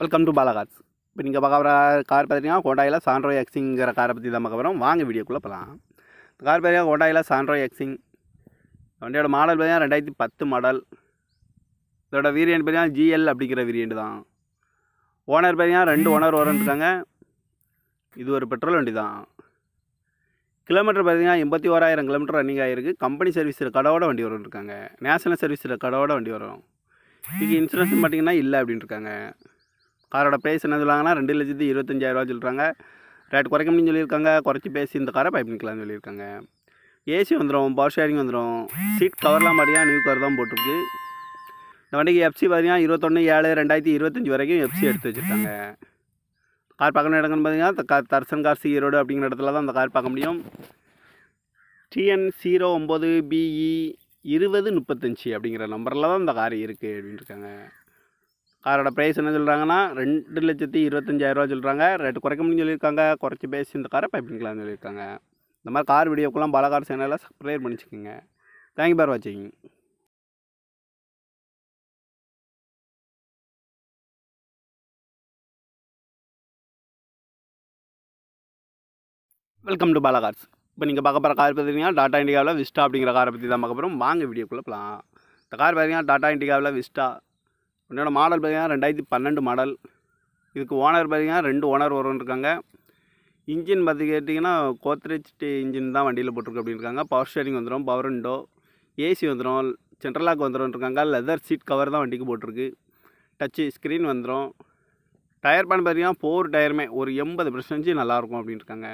Welcome to Bala Cars இப்போ நீங்கள் பார்க்க வர கார் பார்த்தீங்கன்னா ஹோண்டாயில் சாண்ட்ரோ எக்ஸிங்கிற காரை பற்றி தான் பார்க்க போகிறோம் வாங்க வீடியோக்குள்ளே போகலாம் இந்த கார் பார்த்தீங்கன்னா ஹோண்டாயில் சாண்ட்ரோ எக்ஸிங் வண்டியோட மாடல் பார்த்தீங்கன்னா ரெண்டாயிரத்தி பத்து மாடல் இதோட வீரியன் பார்த்தீங்கன்னா ஜிஎல் அப்படிங்கிற வீரியன்ட் தான். ஓனர் பார்த்தீங்கன்னா ரெண்டு ஓனர் இருக்காங்க. இது ஒரு பெட்ரோல் வண்டி தான். கிலோமீட்டர் பார்த்தீங்கன்னா எண்பத்தி ஓராயிரம் கிலோமீட்டர் ரன்னிங் ஆகிருக்கு கம்பெனி சர்வீஸ் கடவோட வண்டி வரும் இருக்காங்க. நேஷனல் சர்வீஸ் கடவோட வண்டி வரும். இதுக்கு இன்சூரன்ஸ் பார்த்தீங்கன்னா இல்லை அப்படின்ட்டுருக்காங்க காரோட ப்ரைஸ் என்ன சொல்லுவாங்கன்னா ரெண்டு லட்சத்தி இருபத்தஞ்சாயிரரூவா சொல்கிறாங்க ரேட் குறைக்க முடியும் சொல்லியிருக்காங்க. குறைச்சி பேசி இந்த காரை பைப் பண்ணிக்கலாம்னு சொல்லியிருக்காங்க ஏசி வந்துடும் பவர் ஷேரிங் வந்துடும் சீட் கவர்லாம் மாதிரியா நியூ கவர் தான் போட்டிருக்கு. இந்த வண்டிக்கு எஃப்சி பார்த்தீங்கன்னா இருபத்தொன்று ஏழு ரெண்டாயிரத்தி இருபத்தஞ்சி வரைக்கும் எஃப்சி எடுத்து வச்சுருக்காங்க. கார் பார்க்கணும் இடங்கன்னு பார்த்தீங்கன்னா car Darshan car C road அப்படிங்கிற இடத்துல தான் அந்த கார் பார்க்க முடியும். டிஎன் ஜீரோ ஒம்பது பிஇ இருபது முப்பத்தஞ்சு அப்படிங்கிற நம்பரில் தான் இந்த கார் இருக்குது அப்படின்னு இருக்காங்க. காரோட ப்ரைஸ் என்ன சொல்கிறாங்கன்னா ரெண்டு லட்சத்தி இருபத்தஞ்சாயிரரூவா சொல்கிறாங்க ரேட்டு குறைக்க முடியும்னு சொல்லியிருக்காங்க. குறைச்சி பேசி இந்த காரை பைப் சொல்லியிருக்காங்க. இந்த மாதிரி கார் வீடியோக்கெல்லாம் பல கார் சேனலில் சப்ஸ்கிரைப் பண்ணிச்சுக்கோங்க. தேங்க்யூ பார் வாட்சிங் வெல்கம் டு பாலா கார்ஸ் இப்போ நீங்கள் பார்க்க போகிற கார் பார்த்தீங்கன்னா டாடா இண்டிகாவில் விஸ்டா அப்படிங்கிற காரை பற்றி தான் பார்க்க போகிறோம் வாங்க வீடியோக்குள்ளே போகலாம் இந்த கார் பார்த்தீங்கன்னா டாடா இண்டிகாவில் விஸ்டா என்னோடய மாடல் பார்த்தீங்கன்னா ரெண்டாயிரத்தி பன்னெண்டு மாடல். இதுக்கு ஓனர் பார்த்தீங்கன்னா ரெண்டு ஓனர் வரும் இருக்காங்க. இன்ஜின் பார்த்து கேட்டிங்கன்னா கோத்ரேஜ் இன்ஜின் தான் வண்டியில் போட்டிருக்கு அப்படின்னு பவர் ஸ்டேரிங் வந்துடும் பவர் விண்டோ ஏசி வந்துடும் சென்ட்ரலாக் வந்துடும் இருக்காங்க. லெதர் சீட் கவர் தான் வண்டிக்கு போட்டிருக்கு. டச்சு ஸ்க்ரீன் வந்துடும் டயர் பேன் பார்த்தீங்கன்னா ஃபோர் டயருமே ஒரு எண்பது பர்சன்டேஜ் நல்லாயிருக்கும் அப்படின்னு இருக்காங்க.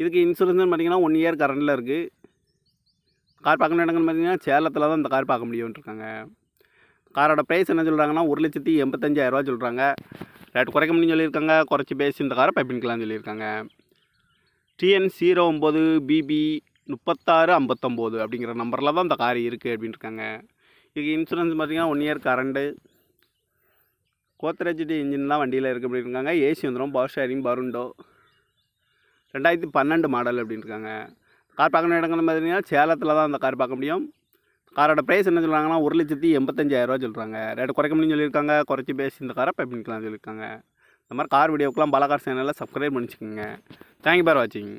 இதுக்கு இன்சூரன்ஸ்னு பார்த்தீங்கன்னா ஒன் இயர் கரண்டில் இருக்குது கார் பார்க்கணும் இடங்கன்னு பார்த்திங்கன்னா சேலத்தில் தான் இந்த கார் பார்க்க முடியும்னு இருக்காங்க. காரோட ப்ரைஸ் என்ன சொல்கிறாங்கன்னா ஒரு லட்சத்தி எண்பத்தஞ்சாயிரரூவா சொல்கிறாங்க ரேட் குறைக்க முடியும்னு சொல்லியிருக்காங்க. குறைச்சி பேசி இந்த காரை பைப்பின்கலாம்னு சொல்லியிருக்காங்க. டிஎன் ஜீரோ ஒம்பது பிபி முப்பத்தாறு ஐம்பத்தொம்போது அப்படிங்கிற நம்பரில் தான் இந்த கார் இருக்குது அப்படின்னு இருக்காங்க இதுக்கு இன்சூரன்ஸ் பார்த்தீங்கன்னா one year current Godrej engine தான் வண்டியில் இருக்குது அப்படின்னு இருக்காங்க ஏசி வந்துடும் பவர் ஷேரிங் பருண்டோ ரெண்டாயிரத்தி பன்னெண்டு மாடல் அப்படின்னு இருக்காங்க கார் பார்க்கணும் இடங்கள் பார்த்தீங்கன்னா சேலத்தில் தான் அந்த கார் பார்க்க முடியும். காரோட ப்ரைஸ் என்ன சொல்கிறாங்கன்னா ஒரு லட்சத்தி எண்பத்தஞ்சாயிரரூவா சொல்கிறாங்க ரேட்டு குறைக்க முடியும்னு சொல்லியிருக்காங்க. குறைச்சி பேசி இந்த காரை பை பண்ணிக்கலாம் சொல்லியிருக்காங்க. இந்த மாதிரி கார் வீடியோக்கெலாம் பல கார் சேனலில் சப்ஸ்கிரைப் பண்ணிச்சுக்கோங்க. தேங்க்யூ பார் வாட்சிங்